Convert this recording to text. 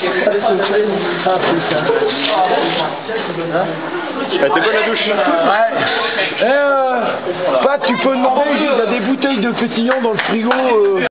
Ah putain. Elle était bonne la douche Ouais. Eh, euh, Pat, tu peux demander, il y a des bouteilles de pétillant dans le frigo. euh.